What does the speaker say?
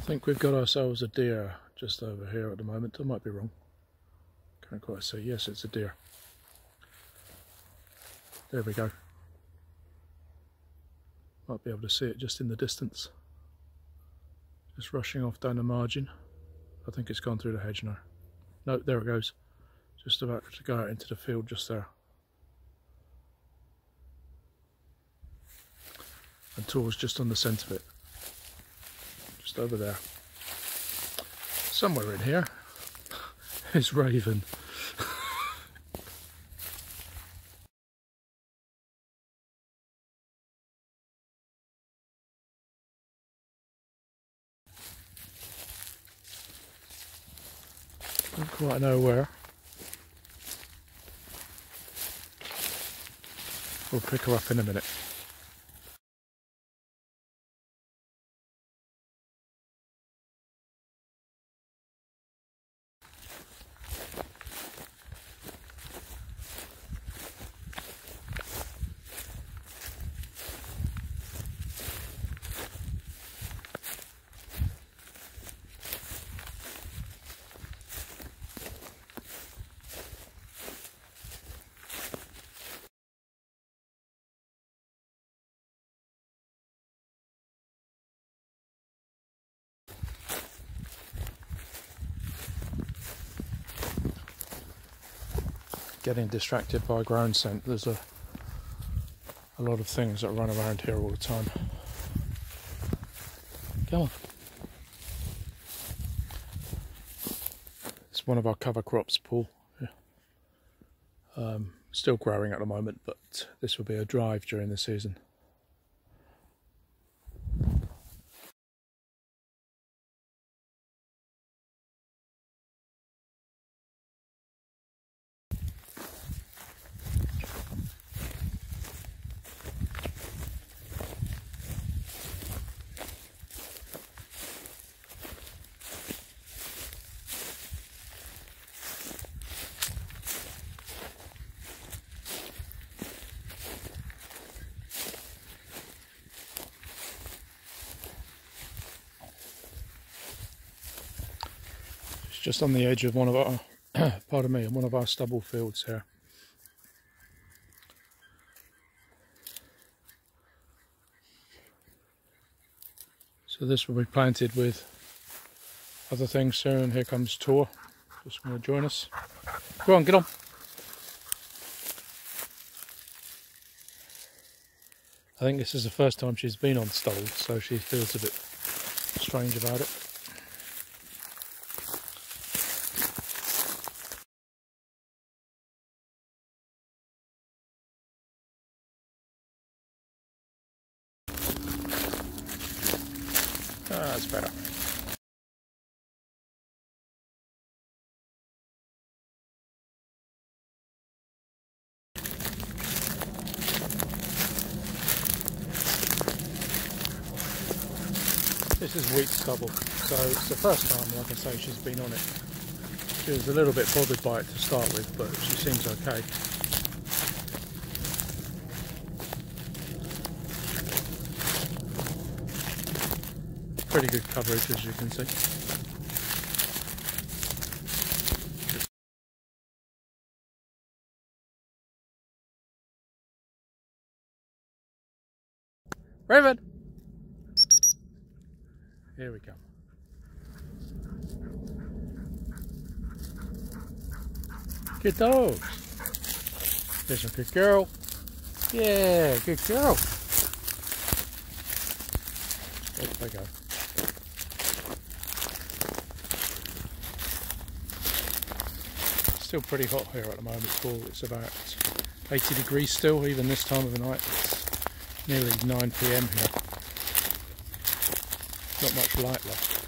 think we've got ourselves a deer just over here at the moment. I might be wrong. Can't quite see. Yes, it's a deer. There we go. Might be able to see it just in the distance. Just rushing off down the margin. I think it's gone through the hedge now. No, there it goes. Just about to go out into the field just there. And Tor's just on the scent of it. Just over there. Somewhere in here is Raven. Don't quite know where. We'll pick her up in a minute. Getting distracted by ground scent. There's a a lot of things that run around here all the time. Come on. It's one of our cover crops, Paul. Yeah. Um, still growing at the moment, but this will be a drive during the season. Just on the edge of one of our, pardon me, one of our stubble fields here. So this will be planted with other things soon. Here comes Tor, just going to join us. Go on, get on. I think this is the first time she's been on stubble, so she feels a bit strange about it. Better. This is wheat stubble, so it's the first time, like I say, she's been on it. She was a little bit bothered by it to start with, but she seems okay. Pretty good coverage as you can see. Raven! Here we go. Good dogs. There's a good girl. Yeah, good girl. There they go. Still pretty hot here at the moment, Paul. It's about 80 degrees still, even this time of the night. It's nearly 9 pm here. Not much light left.